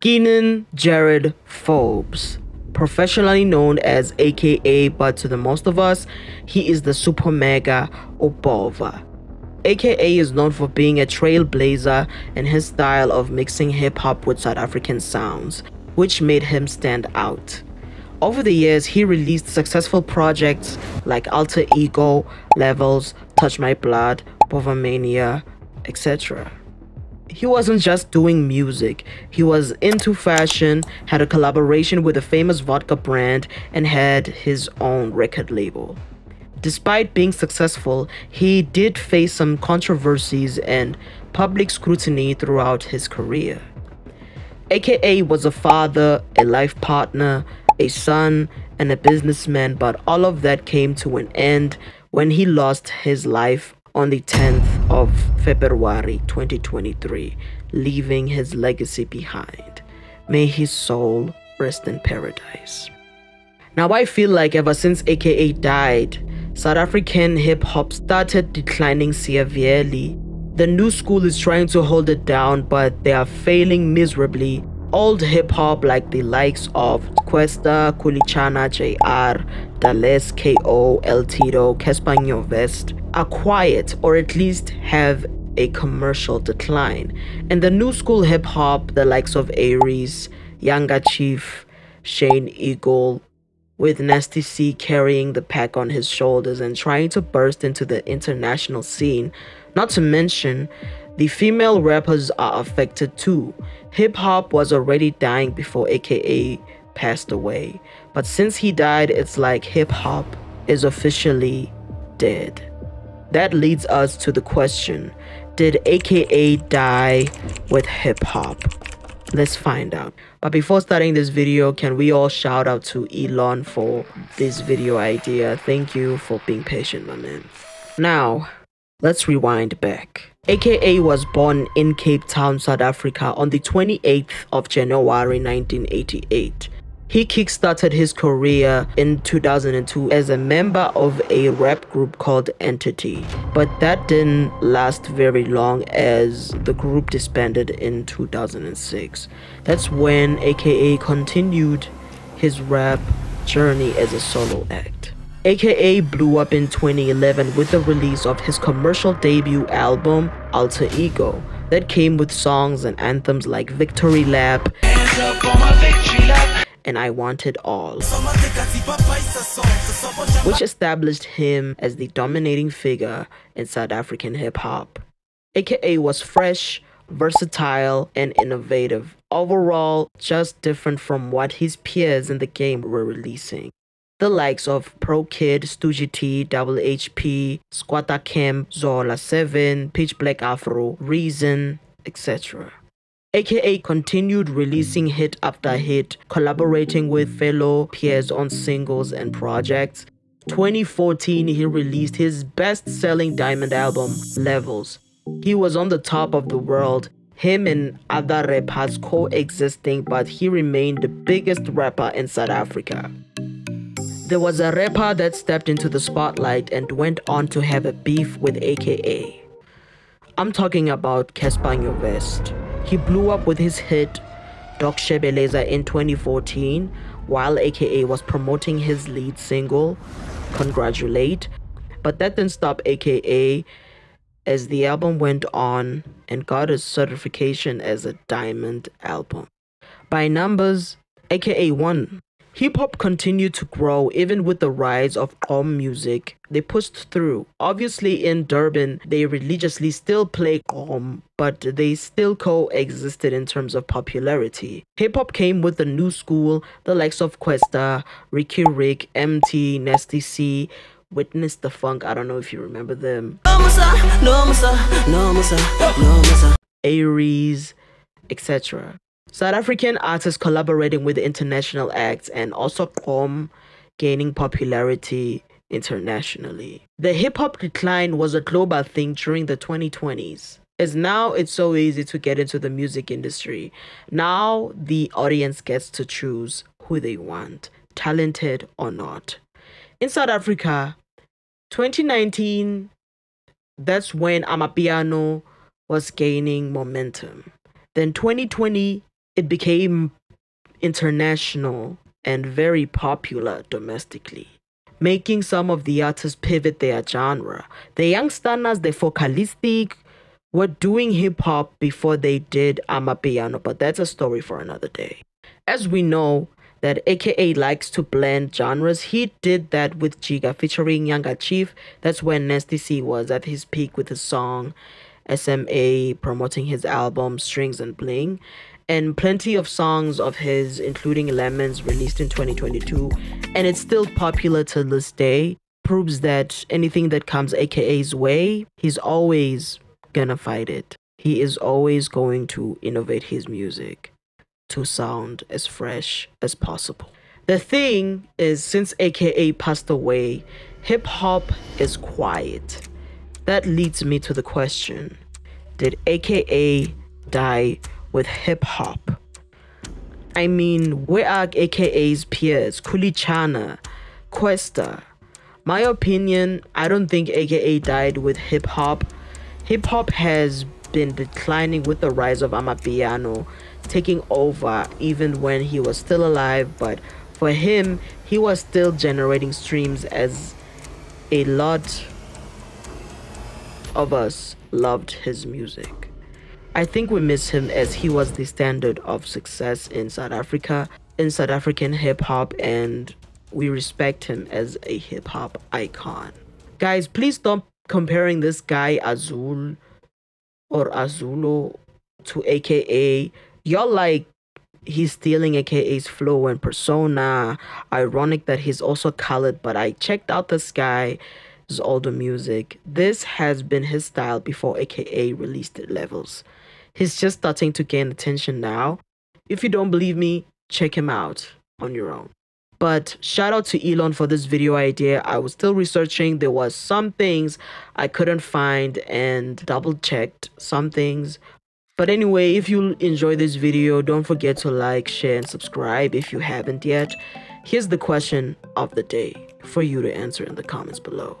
Kiernan Jarryd Forbes, professionally known as AKA, but to the most of us, he is the Supa Mega Obova. AKA is known for being a trailblazer in his style of mixing hip hop with South African sounds, which made him stand out. Over the years, he released successful projects like Alter Ego, Levels, Touch My Blood, Bhovamania, etc. He wasn't just doing music, he was into fashion, had a collaboration with a famous vodka brand, and had his own record label. Despite being successful, he did face some controversies and public scrutiny throughout his career. AKA was a father, a life partner, a son, and a businessman, but all of that came to an end when he lost his life on the 10th of February 2023, leaving his legacy behind. May his soul rest in paradise. Now, I feel like ever since AKA died, South African hip hop started declining severely. The new school is trying to hold it down, but they are failing miserably. Old hip hop, like the likes of Kwesta, Khuli Chana, JR, Da L.E.S, KO, L-Tido, Cassper Nyovest, are quiet or at least have a commercial decline. And the new school hip hop, the likes of A-Reece, Yanga Chief, Shane Eagle, with Nasty C carrying the pack on his shoulders and trying to burst into the international scene. Not to mention, the female rappers are affected too. Hip hop was already dying before AKA passed away, but since he died, it's like hip hop is officially dead. That leads us to the question Did AKA die with hip hop? Let's find out. But before starting this video, can we all shout out to Elon for this video idea? Thank you for being patient, my man. Now, let's rewind back. AKA was born in Cape Town, South Africa on the 28th of January 1988. He kickstarted his career in 2002 as a member of a rap group called Entity, but that didn't last very long as the group disbanded in 2006. That's when AKA continued his rap journey as a solo act. AKA blew up in 2011 with the release of his commercial debut album, Alter Ego, that came with songs and anthems like Victory Lap and I Want It All, which established him as the dominating figure in South African hip hop. AKA was fresh, versatile, and innovative. Overall, just different from what his peers in the game were releasing. The likes of Pro Kid, Stogie T, Double HP, Skwatta Kamp, Zola 7, Pitch Black Afro, Reason, etc aka continued releasing hit after hit, collaborating with fellow peers on singles and projects. 2014, he released his best selling diamond album, Levels. He was on the top of the world, him and other rappers coexisting, but he remained the biggest rapper in South Africa. There was a rapper that stepped into the spotlight and went on to have a beef with AKA. I'm talking about Cassper Nyovest. He blew up with his hit Doc Shebeleza in 2014 while AKA was promoting his lead single Congratulate, but that didn't stop AKA as the album went on and got its certification as a diamond album. By numbers, AKA won Hip hop continued to grow even with the rise of Gqom music. They pushed through. Obviously, in Durban, they religiously still play Gqom, but they still coexisted in terms of popularity. Hip hop came with the new school, the likes of Kwesta, Riky Rick, Emtee, Nasty C, Witness the Funk. I don't know if you remember them. A-Reece, etc. South African artists collaborating with international acts and also Gqom gaining popularity internationally. The hip hop decline was a global thing during the 2020s. As now it's so easy to get into the music industry. Now the audience gets to choose who they want, talented or not. In South Africa, 2019, that's when Amapiano was gaining momentum. Then 2020 it became international and very popular domestically, making some of the artists pivot their genre. The youngsters, the Focalistic, were doing hip hop before they did Amapiano, but that's a story for another day. As we know, that AKA likes to blend genres. He did that with Jika featuring Yanga Chief. That's when Nasty C was at his peak with his song SMA promoting his album Strings and Bling. And plenty of songs of his, including Lemons, released in 2022. And it's still popular to this day. Proves that anything that comes AKA's way, he's always gonna fight it. He is always going to innovate his music to sound as fresh as possible. The thing is, since AKA passed away, hip hop is quiet. That leads me to the question Did AKA die with hip hop? I mean, where are AKA's peers, Khuli Chana, Kwesta? My opinion, I don't think AKA died with hip hop. Hip hop has been declining with the rise of Amapiano taking over even when he was still alive, but for him, he was still generating streams as a lot of us loved his music. I think we miss him as he was the standard of success in South Africa, in South African hip hop, and we respect him as a hip hop icon. Guys, please stop comparing this guy Azul or Azulo to AKA y'all like he's stealing AKA's flow and persona. Ironic that he's also colored, but I checked out this guy's older music. This has been his style before AKA released it levels. He's just starting to gain attention now. If you don't believe me, check him out on your own. But shout out to Elon for this video idea. I was still researching. There was some things I couldn't find and double checked some things but anyway, if you enjoy this video, don't forget to like, share, and subscribe if you haven't yet. Here's the question of the day for you to answer in the comments below.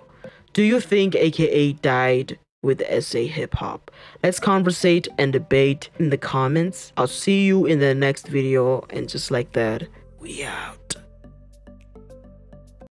Do you think AKA died with SA hip hop? Let's conversate and debate in the comments. I'll see you in the next video, and just like that, we out.